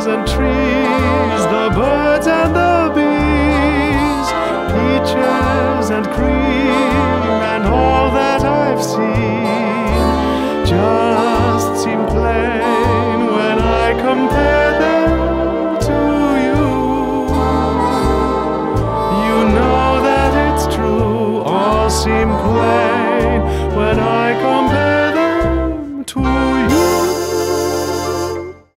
flowers and trees, the birds and the bees, peaches and cream, and all that I've seen just seem plain when I compare them to you. You know that it's true, all seem plain